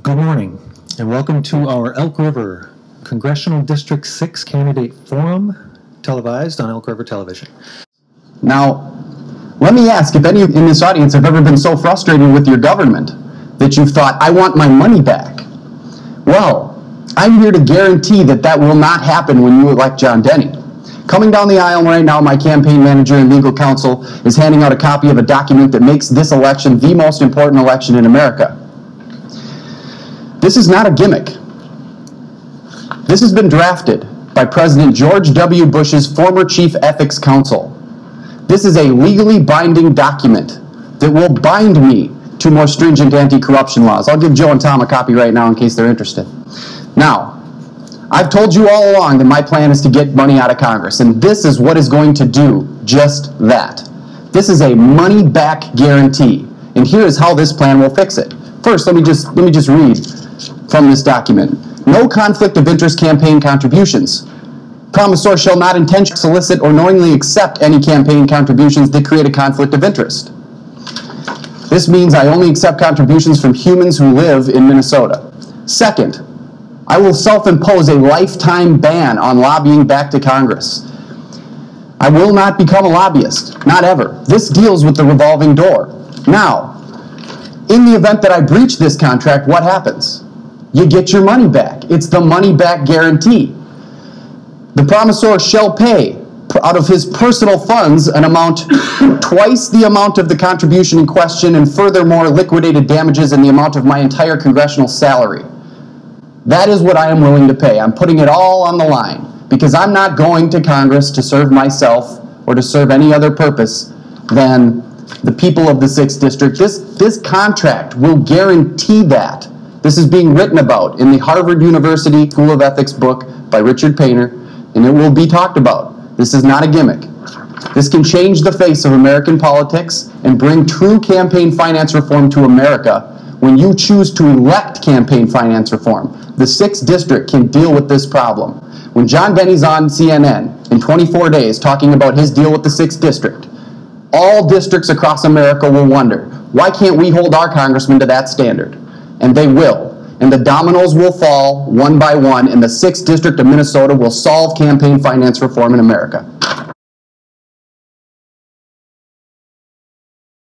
Good morning, and welcome to our Elk River Congressional District 6 Candidate Forum, televised on Elk River Television. Now, let me ask if any in this audience have ever been so frustrated with your government that you've thought, I want my money back. Well, I'm here to guarantee that that will not happen when you elect John Denney. Coming down the aisle right now, my campaign manager and legal counsel is handing out a copy of a document that makes this election the most important election in America. This is not a gimmick. This has been drafted by President George W. Bush's former chief ethics counsel. This is a legally binding document that will bind me to more stringent anti-corruption laws. I'll give Joe and Tom a copy right now in case they're interested. Now, I've told you all along that my plan is to get money out of Congress, and this is what is going to do just that. This is a money back guarantee, and here is how this plan will fix it. First, let me just let me just read from this document. No conflict of interest campaign contributions. Promisor shall not intentionally solicit or knowingly accept any campaign contributions that create a conflict of interest. This means I only accept contributions from humans who live in Minnesota. Second, I will self-impose a lifetime ban on lobbying back to Congress. I will not become a lobbyist, not ever. This deals with the revolving door. Now, in the event that I breach this contract, what happens? You get your money back. It's the money back guarantee. The promisor shall pay out of his personal funds an amount twice the amount of the contribution in question and furthermore liquidated damages in the amount of my entire congressional salary. That is what I am willing to pay. I'm putting it all on the line because I'm not going to Congress to serve myself or to serve any other purpose than the people of the 6th District. This, this contract will guarantee that. This is being written about in the Harvard University School of Ethics book by Richard Painter, and it will be talked about. This is not a gimmick. This can change the face of American politics and bring true campaign finance reform to America when you choose to elect campaign finance reform the 6th District can deal with this problem. When John Denney's on CNN in 24 days talking about his deal with the 6th District, all districts across America will wonder, why can't we hold our congressman to that standard? And they will. And the dominoes will fall one by one, and the 6th District of Minnesota will solve campaign finance reform in America.